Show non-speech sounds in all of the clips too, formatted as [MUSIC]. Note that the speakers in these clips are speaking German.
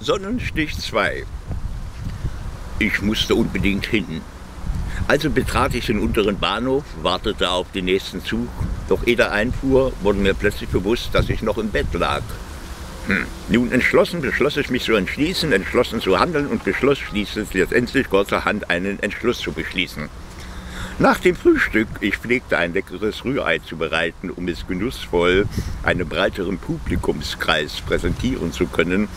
Sonnenstich 2. Ich musste unbedingt hin. Also betrat ich den unteren Bahnhof, wartete auf den nächsten Zug. Doch ehe der einfuhr, wurde mir plötzlich bewusst, dass ich noch im Bett lag. Hm. Nun entschlossen beschloss ich mich zu entschließen, entschlossen zu handeln und beschloss schließlich letztendlich kurzerhand einen Entschluss zu beschließen. Nach dem Frühstück, ich pflegte ein leckeres Rührei zu bereiten, um es genussvoll einem breiteren Publikumskreis präsentieren zu können.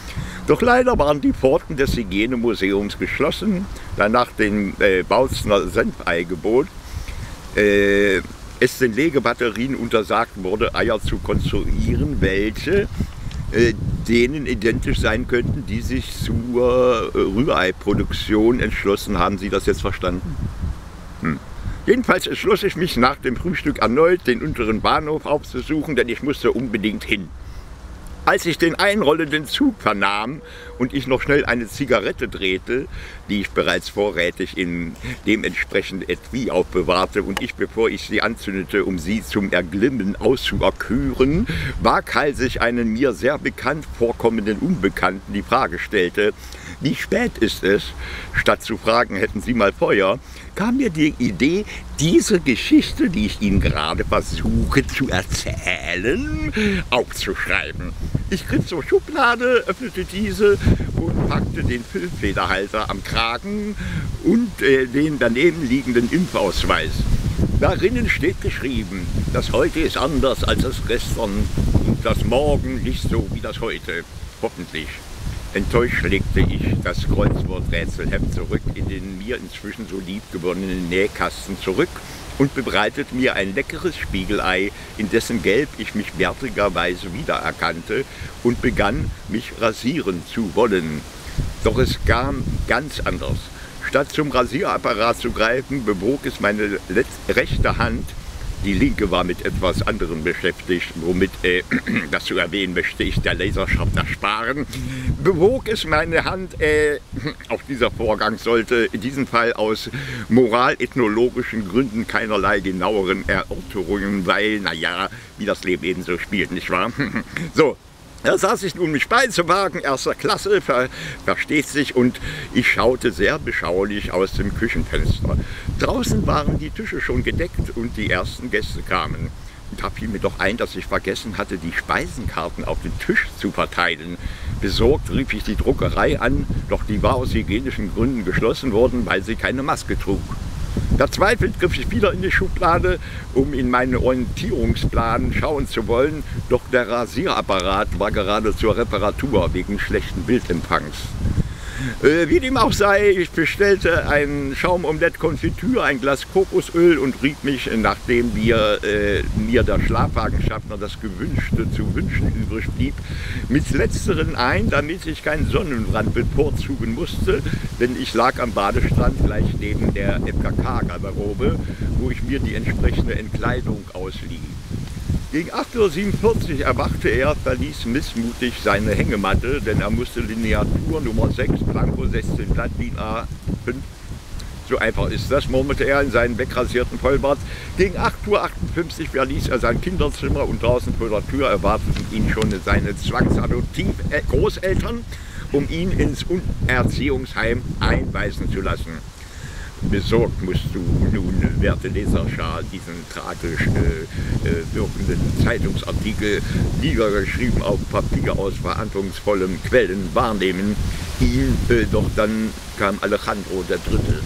Doch leider waren die Pforten des Hygienemuseums geschlossen, da nach dem äh, Bautzner Senfeigebot äh, es den Legebatterien untersagt wurde, Eier zu konstruieren, welche äh, denen identisch sein könnten, die sich zur äh, Rührei-Produktion entschlossen haben. Sie das jetzt verstanden? Hm. Jedenfalls entschloss ich mich nach dem Frühstück erneut, den unteren Bahnhof aufzusuchen, denn ich musste unbedingt hin. Als ich den einrollenden Zug vernahm und ich noch schnell eine Zigarette drehte, die ich bereits vorrätig in dementsprechend Etui aufbewahrte und ich, bevor ich sie anzündete, um sie zum Erglimmen auszuerküren, waghalsig einen mir sehr bekannt vorkommenden Unbekannten die Frage stellte, wie spät ist es? Statt zu fragen, hätten Sie mal Feuer, kam mir die Idee, diese Geschichte, die ich Ihnen gerade versuche zu erzählen, aufzuschreiben. Ich griff zur Schublade, öffnete diese und packte den Füllfederhalter am Kragen und äh, den daneben liegenden Impfausweis. Darinnen steht geschrieben, das heute ist anders als das gestern und das morgen nicht so wie das heute. Hoffentlich. Enttäuscht legte ich das Kreuzworträtselheft zurück in den mir inzwischen so lieb gewonnenen Nähkasten zurück und bereitete mir ein leckeres Spiegelei, in dessen Gelb ich mich bärtigerweise wiedererkannte und begann, mich rasieren zu wollen. Doch es kam ganz anders. Statt zum Rasierapparat zu greifen, bewog es meine rechte Hand die Linke war mit etwas anderem beschäftigt, womit, äh, [CLEARS THROAT] das zu erwähnen möchte ich der Laserschaft ersparen, bewog es meine Hand, äh, [CLEARS THROAT] auch dieser Vorgang sollte in diesem Fall aus moralethnologischen Gründen keinerlei genaueren Erörterungen, weil, naja, wie das Leben eben so spielt, nicht wahr? [LAUGHS] so, da saß ich nun mit Speisewagen erster Klasse, ver, versteht sich, und ich schaute sehr beschaulich aus dem Küchenfenster. Draußen waren die Tische schon gedeckt und die ersten Gäste kamen. Da fiel mir doch ein, dass ich vergessen hatte, die Speisenkarten auf den Tisch zu verteilen. Besorgt rief ich die Druckerei an, doch die war aus hygienischen Gründen geschlossen worden, weil sie keine Maske trug. Verzweifelt griff ich wieder in die Schublade, um in meinen Orientierungsplan schauen zu wollen, doch der Rasierapparat war gerade zur Reparatur wegen schlechten Bildempfangs. Äh, wie dem auch sei, ich bestellte ein Schaumomlett-Konfitüre, ein Glas Kokosöl und rieb mich, nachdem wir, äh, mir der Schlafwagenschaffner das Gewünschte zu wünschen übrig blieb, mit letzteren ein, damit ich keinen Sonnenbrand bevorzugen musste, denn ich lag am Badestrand gleich neben der FKK-Garderobe, wo ich mir die entsprechende Entkleidung auslieh. Gegen 8.47 Uhr erwachte er, verließ missmutig seine Hängematte, denn er musste Lineatur Nummer 6, Blanco 16 Blatt, DIN A5. So einfach ist das, murmelte er in seinen wegrasierten Vollbart. Gegen 8.58 Uhr verließ er sein Kinderzimmer und draußen vor der Tür erwarteten ihn schon seine Zwangsadoptiv-Großeltern, um ihn ins Unerziehungsheim einweisen zu lassen. Besorgt musst du nun, werte Leserschar, diesen tragisch äh, äh, wirkenden Zeitungsartikel, niedergeschrieben auf Papier aus verantwortungsvollen Quellen wahrnehmen. Ihn, äh, doch dann kam Alejandro der Dritte.